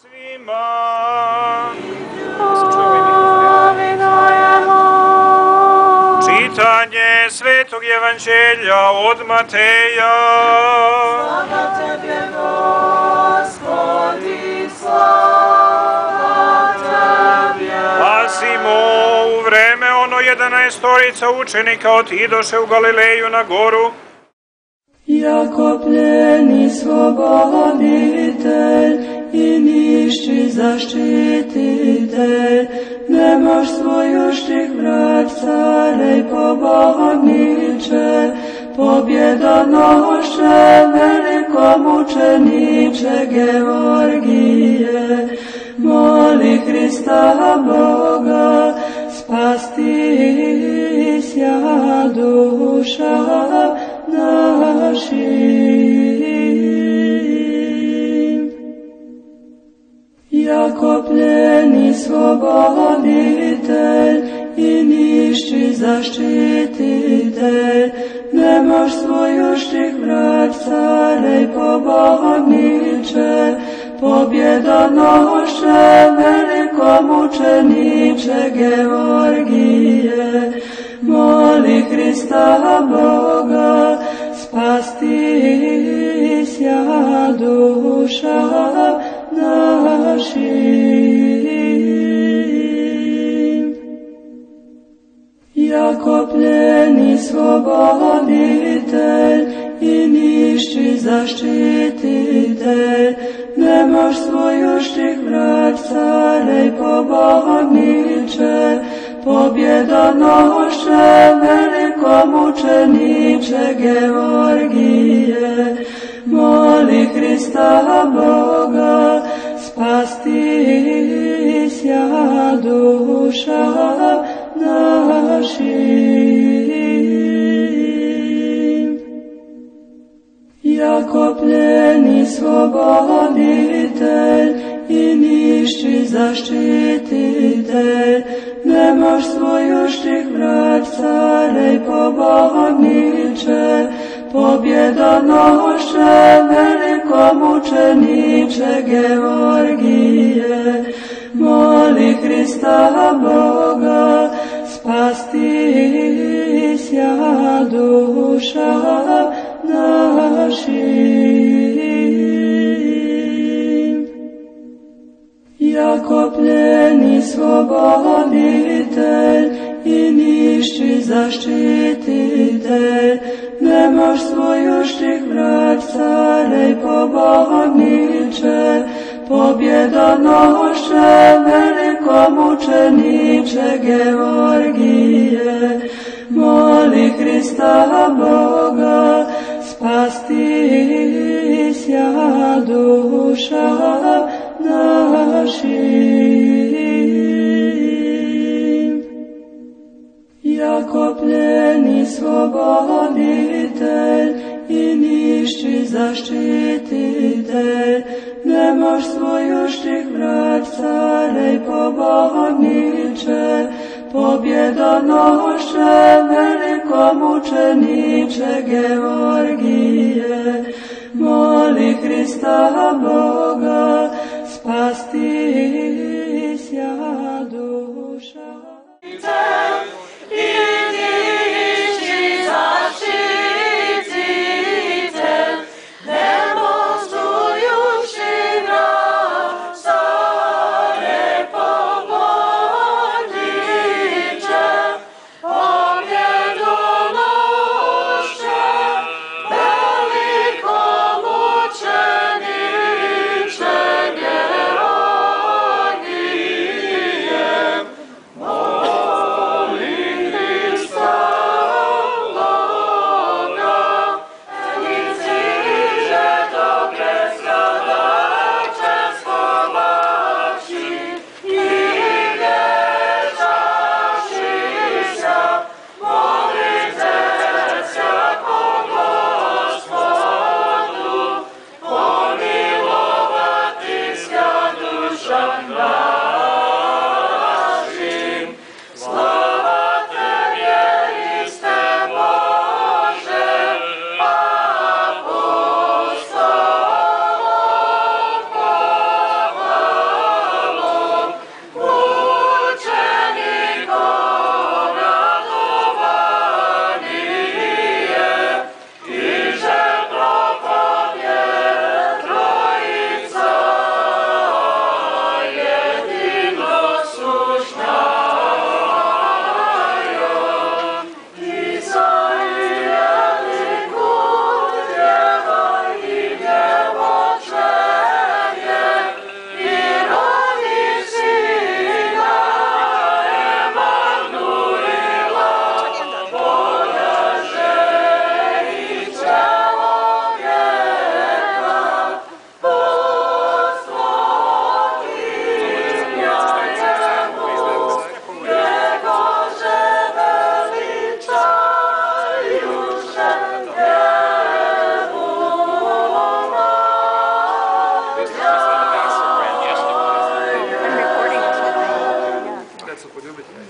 svima. Čitanje Svetog Evanđelja od Mateja. Slava Tebe, Gospodi, slava Tebe. Pazimo, u vreme ono jedanaestorica učenika otidoše u Galileju na goru, Jako pljeni sloboditelj i nišći zaštititelj, nemaš svoju štih vrat, care i pobogniče, pobjedonoše velikom učeniče Georgije, moli Hrista Boga, spasti sja duša pljeni sloboditelj i nišći zaštititelj, nemaš svoju štih vrat, care i pobogniče, pobjedonoše velikom učeniče Georgije, moli Hrista Boga, Jako pljeni sloboditelj i nišći zaštititelj, nemaš svoju štih vrat, care i pobogniče, pobjedonoše velikom učeniče Georgije, moli Hrista Boga, spasti sja duša našim. Jako pljeni sloboditelj i nišći zaštititelj, nemaš svoju štih vrat, care i pobogniče, pobjedonoše velikom učeniče Georgije, moli Hrista Boga, spasti sja duša našim. Jako pljeni sloboditelj i nišći zaštititelj, nemaš svoju štih vrat, care i pobogniče, pobjedonoše velikom učeniče Georgije, moli Hrista Boga, spasti sja duša. Jako pljeni sloboditelj i nišći zaštititelj, nemaš svoju štih vrat, velikom učeniče Georgije, moli Hrista Boga, spasti sja duša.